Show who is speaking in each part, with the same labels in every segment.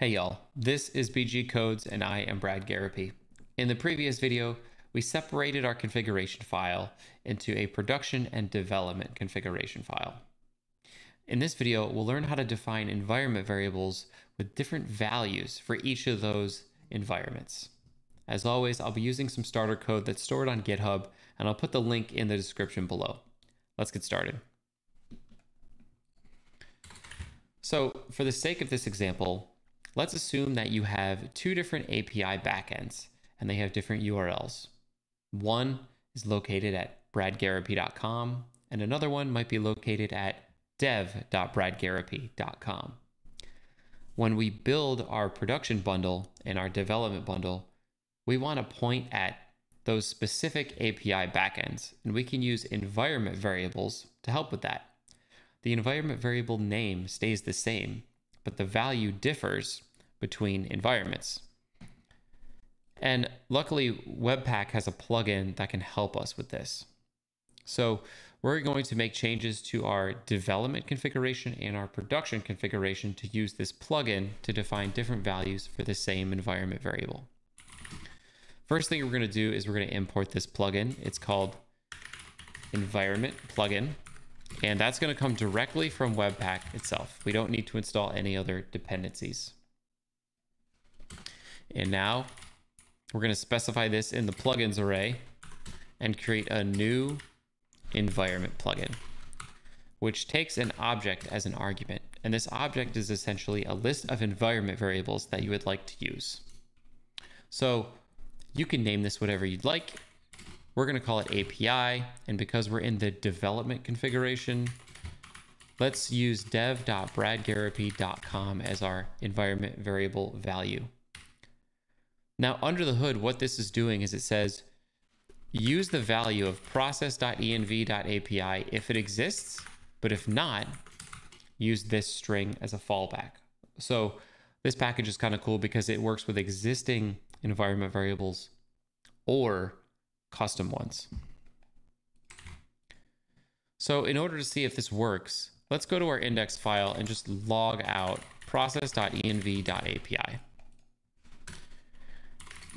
Speaker 1: Hey y'all, this is BG Codes and I am Brad Garropy. In the previous video, we separated our configuration file into a production and development configuration file. In this video, we'll learn how to define environment variables with different values for each of those environments. As always, I'll be using some starter code that's stored on GitHub, and I'll put the link in the description below. Let's get started. So for the sake of this example, let's assume that you have two different API backends and they have different URLs. One is located at bradgarropy.com and another one might be located at dev.bradgarropy.com. When we build our production bundle and our development bundle, we want to point at those specific API backends, and we can use environment variables to help with that the environment variable name stays the same, but the value differs between environments. And luckily, Webpack has a plugin that can help us with this. So we're going to make changes to our development configuration and our production configuration to use this plugin to define different values for the same environment variable. First thing we're going to do is we're going to import this plugin. It's called environment plugin. And that's going to come directly from Webpack itself. We don't need to install any other dependencies. And now we're going to specify this in the plugins array and create a new environment plugin, which takes an object as an argument. And this object is essentially a list of environment variables that you would like to use. So you can name this whatever you'd like. We're going to call it API. And because we're in the development configuration, let's use dev.bradgarropy.com as our environment variable value. Now, under the hood, what this is doing is it says use the value of process.env.api if it exists, but if not, use this string as a fallback. So this package is kind of cool because it works with existing environment variables or custom ones. So in order to see if this works, let's go to our index file and just log out process.env.api.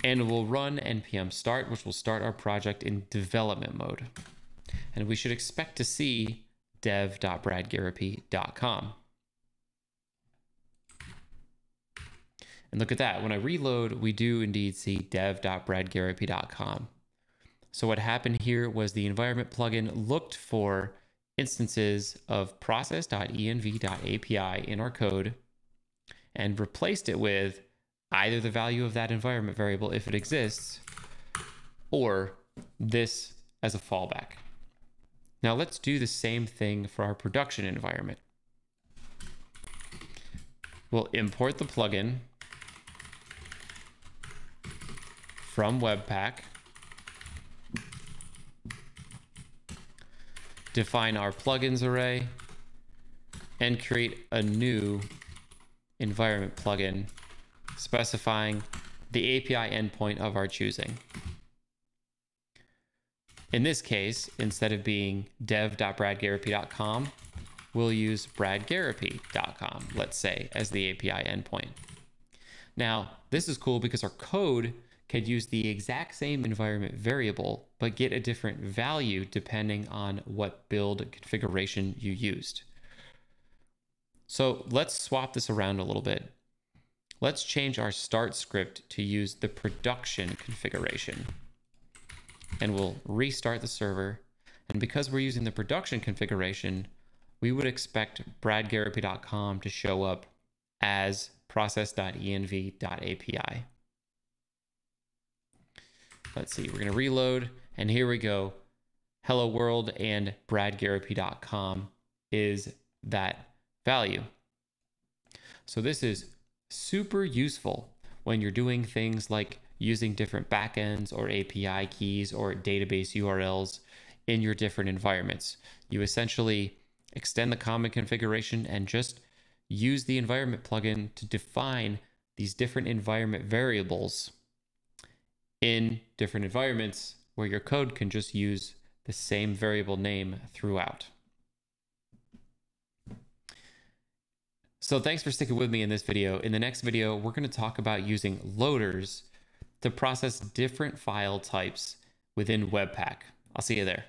Speaker 1: And we'll run npm start, which will start our project in development mode. And we should expect to see dev.bradgarropy.com. And look at that. When I reload, we do indeed see dev.bradgarropy.com. So what happened here was the environment plugin looked for instances of process.env.api in our code and replaced it with either the value of that environment variable if it exists or this as a fallback. Now let's do the same thing for our production environment. We'll import the plugin from Webpack define our plugins array, and create a new environment plugin specifying the API endpoint of our choosing. In this case, instead of being dev.bradgarropy.com, we'll use bradgarropy.com, let's say, as the API endpoint. Now, this is cool because our code could use the exact same environment variable, but get a different value depending on what build configuration you used. So let's swap this around a little bit. Let's change our start script to use the production configuration. And we'll restart the server. And because we're using the production configuration, we would expect bradgarropy.com to show up as process.env.api. Let's see, we're going to reload. And here we go. Hello world and bradgarropy.com is that value. So this is super useful when you're doing things like using different backends or API keys or database URLs in your different environments. You essentially extend the common configuration and just use the environment plugin to define these different environment variables in different environments where your code can just use the same variable name throughout. So thanks for sticking with me in this video. In the next video, we're going to talk about using loaders to process different file types within Webpack. I'll see you there.